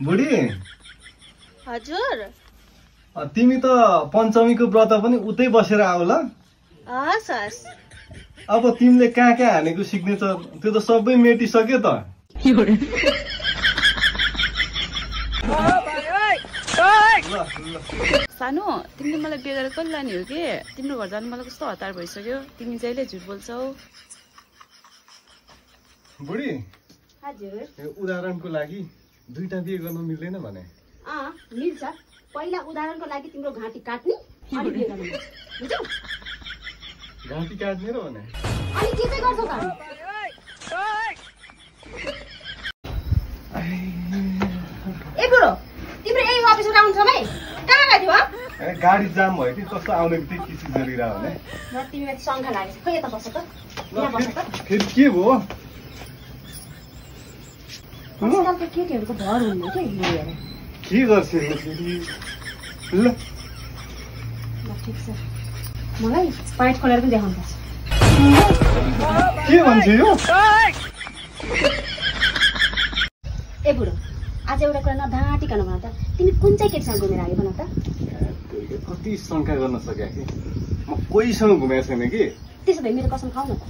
बुढी। हजुर। अ, तिमी त पञ्चमीको व्रत पनि उतै बसेर आऊ ल अब तिमीले कहाँ कहाँ हानेको सिग्नेचर त्यो त सबै मेटिसक्यो त। सानो तिमीले मलाई बिहे गरेर कहिले लाने हो कि? तिम्रो घर जानु मलाई कस्तो हतार भइसक्यो? तिमी जहिले झुट बोल्छौ। बुढी। उदाहरणको लागि। दुईटा बिहे गर्न मिल्दैन भने। अँ मिल्छ। पहिला उदाहरणको लागि तिम्रो घाँटी काट्ने अनि बिहे गर्नु मिल्छ। बुझ्यौ? घाँटी काट्ने र भने। अनि के चाहिँ गर्छौ त? अनि? ए बुढो तिम्रो यही अफिसबाट आउनु समय कहाँ गएको थियो हँ? ए, गाडी जाम भयो कि कस्तो आउने बित्तिकै किसिम गरिरह भने तिमीलाई शङ्खा लागेको छ खै यता बस त। फेरि- के भयो? आजकलको केटीहरूको भर हुन्न क्या बुढोहरू के गर्छ यो फेरि ल ठिक छ मलाई पाइट खोलेर पनि देखाउनु पर्छ के भन्छ यो ए बुढो आज एउटा कुरा नढाँटिकन भन त तिमी कुन चाहिँ केटीसँग घुमेर आयो भन त कति शङ्का गर्न सक्या कि म कोहीसँग घुमेको छैन कि त्यसो भए मेरो कसम खाऊ न त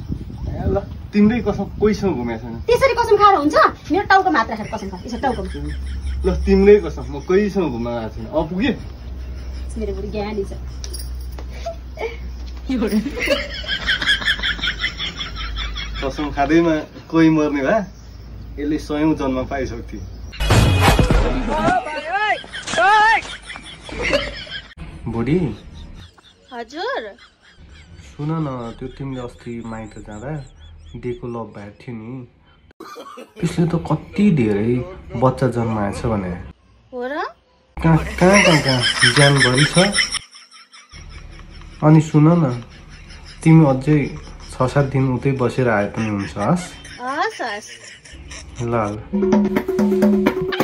ल तिम्रै कसम कोहीसँग घुमेको छैन। त्यसरी कसम खाएर हुन्छ? मेरो टाउको मात्र राखेर कसम खा यसो टाउको ल तिम्रै कसम म कोहीसँग घुम्न गएको छैन। अँ पुगे। मेरो बुढी ज्ञानी छ। कसम खाँदैमा कोही मर्ने भए यसले सयौँ जन्म पाइसक्थ्यो। बुढी। हजुर। सुन न त्यो तिमीले अस्ति माइत जाँदा दिएको लभ भएको थियो नि। त्यसले त कति धेरै बच्चा जन्माएछ भने। कहाँ कहाँ कहाँ कहाँ? ज्यानभरि छ। अनि सुन न तिमी अझै छ सात दिन उतै बसेर आए पनि हुन्छ हस् हस् हस्। ल ल।